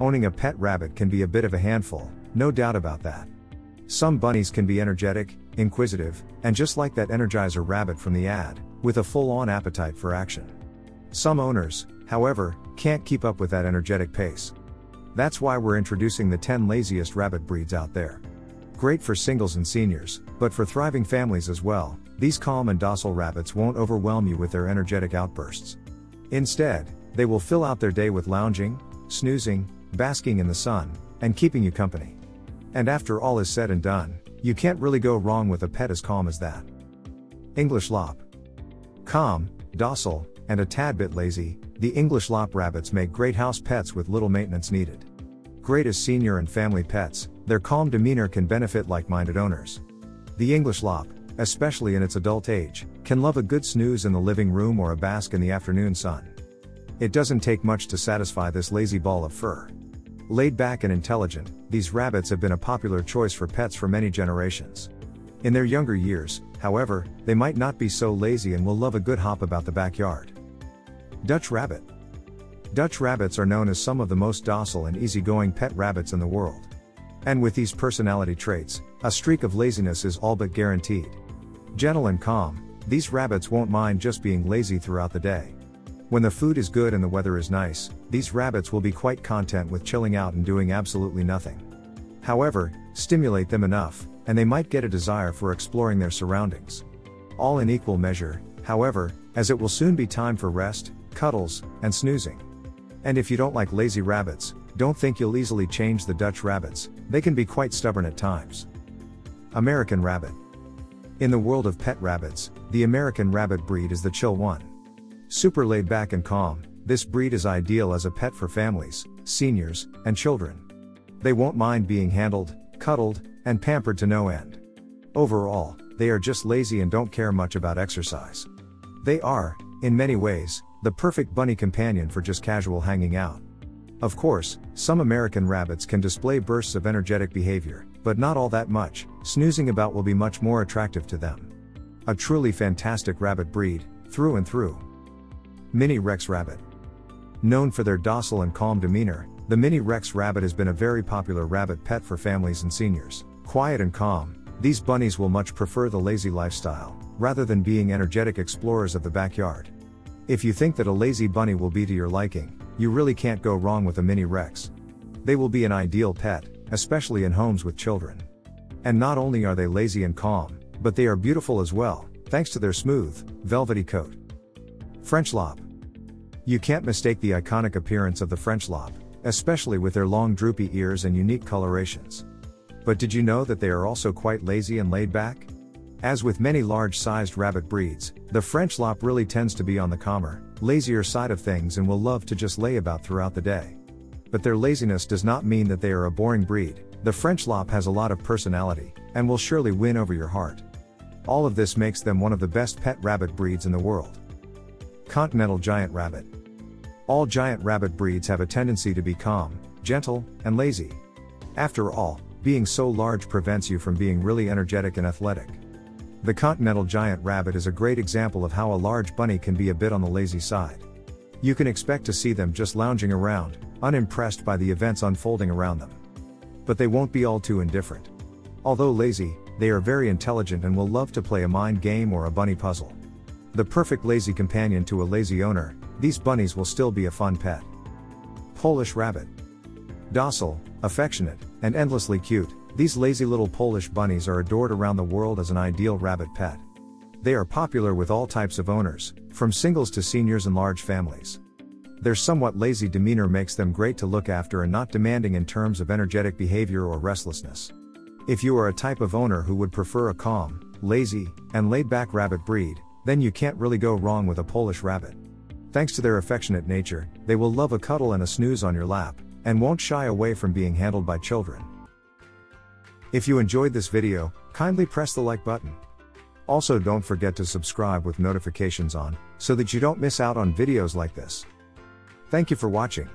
owning a pet rabbit can be a bit of a handful, no doubt about that. Some bunnies can be energetic, inquisitive, and just like that Energizer rabbit from the ad, with a full on appetite for action. Some owners, however, can't keep up with that energetic pace. That's why we're introducing the 10 laziest rabbit breeds out there. Great for singles and seniors, but for thriving families as well, these calm and docile rabbits won't overwhelm you with their energetic outbursts. Instead, they will fill out their day with lounging, snoozing, basking in the sun, and keeping you company. And after all is said and done, you can't really go wrong with a pet as calm as that. English Lop. Calm, docile, and a tad bit lazy, the English Lop rabbits make great house pets with little maintenance needed. Great as senior and family pets, their calm demeanor can benefit like minded owners. The English Lop, especially in its adult age, can love a good snooze in the living room or a bask in the afternoon sun. It doesn't take much to satisfy this lazy ball of fur. Laid back and intelligent, these rabbits have been a popular choice for pets for many generations. In their younger years, however, they might not be so lazy and will love a good hop about the backyard. Dutch Rabbit Dutch rabbits are known as some of the most docile and easygoing pet rabbits in the world. And with these personality traits, a streak of laziness is all but guaranteed. Gentle and calm, these rabbits won't mind just being lazy throughout the day. When the food is good and the weather is nice, these rabbits will be quite content with chilling out and doing absolutely nothing. However, stimulate them enough, and they might get a desire for exploring their surroundings. All in equal measure, however, as it will soon be time for rest, cuddles, and snoozing. And if you don't like lazy rabbits, don't think you'll easily change the Dutch rabbits, they can be quite stubborn at times. American Rabbit In the world of pet rabbits, the American Rabbit breed is the chill one. Super laid back and calm, this breed is ideal as a pet for families, seniors, and children. They won't mind being handled, cuddled, and pampered to no end. Overall, they are just lazy and don't care much about exercise. They are, in many ways, the perfect bunny companion for just casual hanging out. Of course, some American rabbits can display bursts of energetic behavior, but not all that much, snoozing about will be much more attractive to them. A truly fantastic rabbit breed, through and through. Mini Rex Rabbit. Known for their docile and calm demeanor, the Mini Rex Rabbit has been a very popular rabbit pet for families and seniors. Quiet and calm, these bunnies will much prefer the lazy lifestyle, rather than being energetic explorers of the backyard. If you think that a lazy bunny will be to your liking, you really can't go wrong with a Mini Rex. They will be an ideal pet, especially in homes with children. And not only are they lazy and calm, but they are beautiful as well, thanks to their smooth, velvety coat. French Lop. You can't mistake the iconic appearance of the French Lop, especially with their long droopy ears and unique colorations. But did you know that they are also quite lazy and laid back? As with many large sized rabbit breeds, the French Lop really tends to be on the calmer, lazier side of things and will love to just lay about throughout the day. But their laziness does not mean that they are a boring breed, the French Lop has a lot of personality, and will surely win over your heart. All of this makes them one of the best pet rabbit breeds in the world. Continental Giant Rabbit. All giant rabbit breeds have a tendency to be calm, gentle, and lazy. After all, being so large prevents you from being really energetic and athletic. The continental giant rabbit is a great example of how a large bunny can be a bit on the lazy side. You can expect to see them just lounging around, unimpressed by the events unfolding around them. But they won't be all too indifferent. Although lazy, they are very intelligent and will love to play a mind game or a bunny puzzle. The perfect lazy companion to a lazy owner, these bunnies will still be a fun pet. Polish Rabbit. Docile, affectionate, and endlessly cute, these lazy little Polish bunnies are adored around the world as an ideal rabbit pet. They are popular with all types of owners, from singles to seniors and large families. Their somewhat lazy demeanor makes them great to look after and not demanding in terms of energetic behavior or restlessness. If you are a type of owner who would prefer a calm, lazy, and laid back rabbit breed, then you can't really go wrong with a Polish rabbit. Thanks to their affectionate nature, they will love a cuddle and a snooze on your lap, and won't shy away from being handled by children. If you enjoyed this video, kindly press the like button. Also don't forget to subscribe with notifications on, so that you don't miss out on videos like this. Thank you for watching.